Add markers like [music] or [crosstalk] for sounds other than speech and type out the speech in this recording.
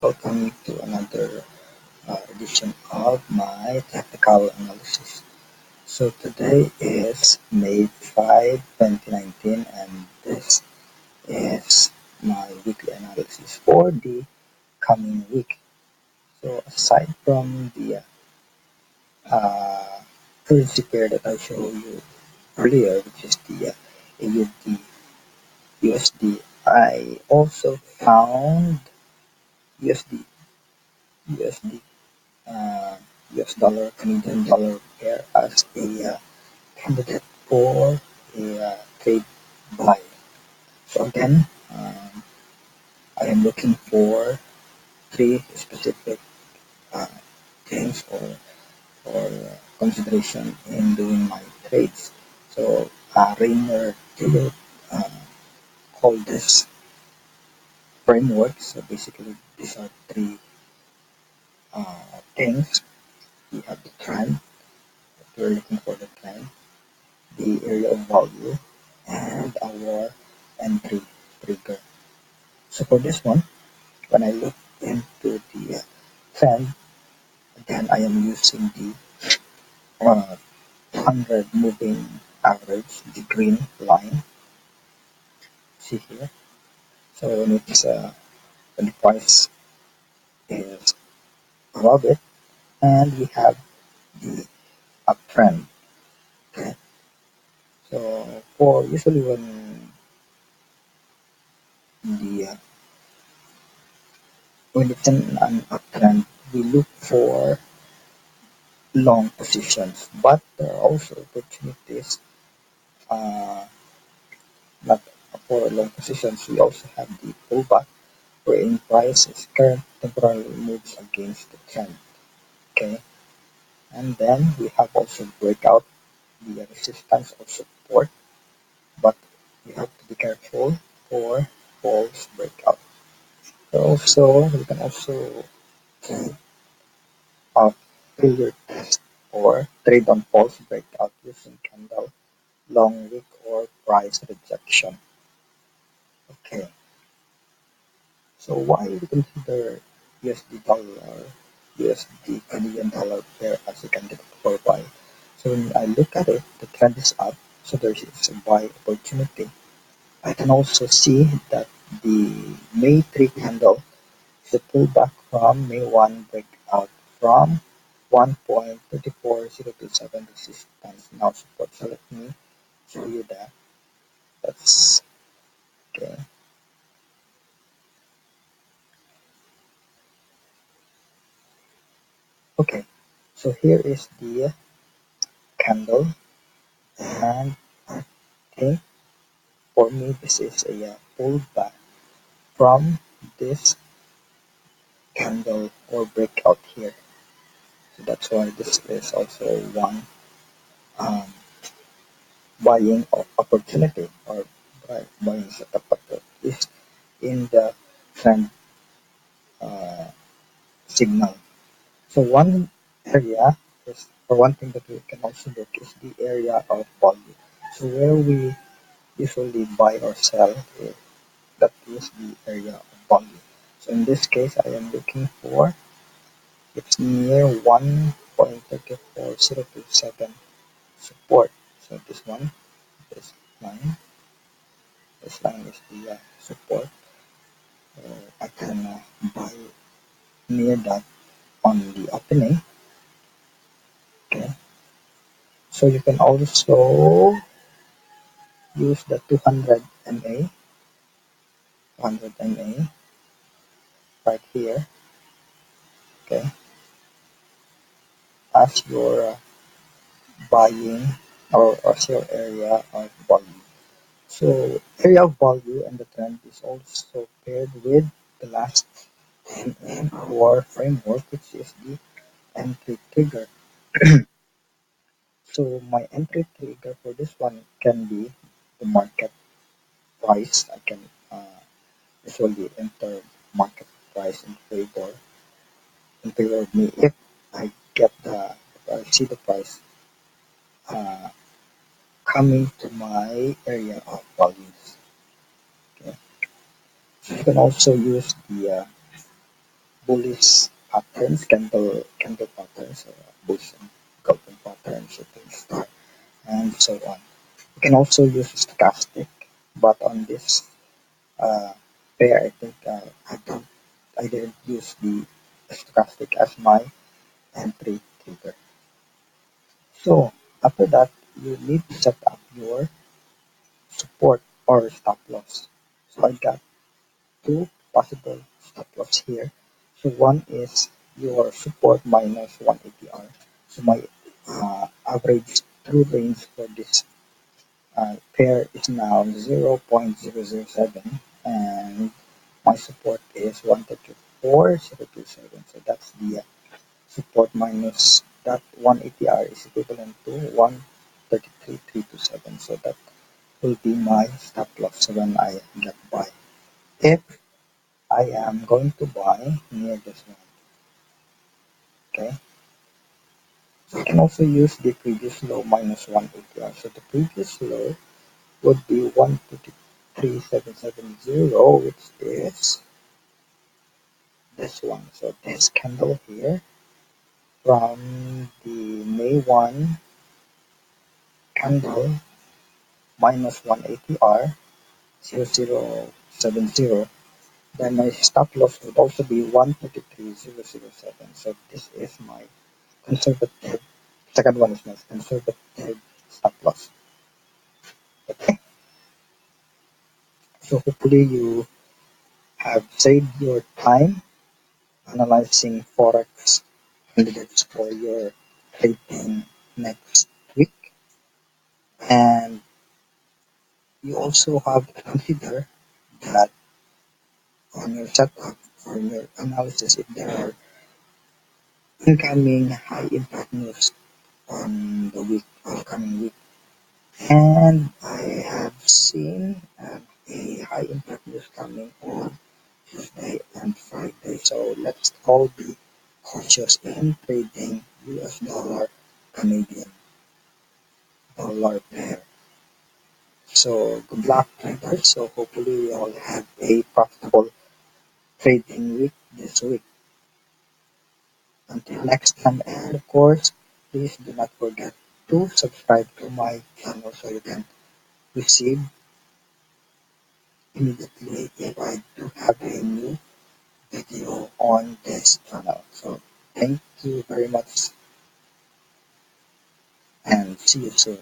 Welcome to another uh, edition of my technical analysis. So today is May 5, 2019 and this is my weekly analysis for the coming week. So aside from the uh, currency pair that I showed you earlier, which is the uh, AUD USD, I also found USD USD uh, US dollar Canadian dollar pair as a uh, candidate for a uh, trade buy. So again, um, I am looking for three specific uh, things or or consideration in doing my trades. So uh, Rayner Teo uh, called this framework. So basically, these are three uh, things. We have the trend. We're looking for the trend, the area of value, and our entry trigger. So for this one, when I look into the trend, again I am using the uh, 100 moving average, the green line. See here. So when it's price is it, and we have the uptrend. Okay. So for usually when the uh, when it's an, an uptrend, we look for long positions, but there are also opportunities uh, for long positions. We also have the pullback wherein prices current temporarily moves against the trend. Okay, and then we have also breakout the resistance or support, but you have to be careful for false breakout. Also, you can also [clears throat] uh, failure test or trade on false breakout using candle long wick or price rejection. Okay, so why we consider USD dollar, USD Canadian dollar pair as a candidate for buy? So when I look at it, the trend is up, so there is a buy opportunity. I can also see that the May 3 candle is a pullback from May 1 breakout from 1.34027 resistance now support. So let me show you that. That's okay. Okay, so here is the candle and think for me this is a uh, pullback from this candle or breakout here. So that's why this is also one um, buying opportunity or buying setup at least in the trend uh, signal. So one area is or one thing that we can also look is the area of volume. So where we usually buy or sell, eh, that is the area of volume. So in this case, I am looking for it's near 1.34027 support. So this one, this line, line is the uh, support. Uh, I can uh, buy near that on the opening. Okay. So you can also use the 200 MA, 200 MA right here. Okay. As your uh, buying or, sale area of value. So area of value and the trend is also paired with the last or framework which is the entry trigger. [clears throat] so my entry trigger for this one can be the market price. I can uh, usually enter market price in favor in favor of me if I get the I see the price uh, coming to my area of values. Okay. You can also use the uh, bullish patterns, candle candle patterns, or bullish golden patterns, shooting star, and so on. You can also use stochastic, but on this uh, pair, I think uh, I don't, I didn't use the stochastic as my entry trigger. So after that, you need to set up your support or stop loss. So I got two possible stop loss here. So one is your support minus 1 ATR. So my uh, average true range for this uh, pair is now 0.007 and my support is 134.027. So that's the support minus that 1 ATR is equivalent to 133.327. So that will be my stop loss when I get buy. If I am going to buy near this one, okay. You can also use the previous low minus 1 ATR. So the previous low would be 153.770, which is this one. So this candle here from the May 1 candle minus 1 ATR 0070 then my stop loss would also be 133.007 so this is my conservative second one is my conservative stop loss. Okay. So hopefully you have saved your time analyzing forex candidates for your trading next and you also have to consider that on your setup or your analysis if there are incoming high impact news on the week upcoming week. And I have seen um, a high impact news coming on Tuesday and Friday. So let's all be cautious in trading US dollar Canadian dollar pair so good luck traders so hopefully we all have a profitable trading week this week. Until next time and of course please do not forget to subscribe to my channel so you can receive immediately if I do have a new video on this channel. So thank you very much and see you soon.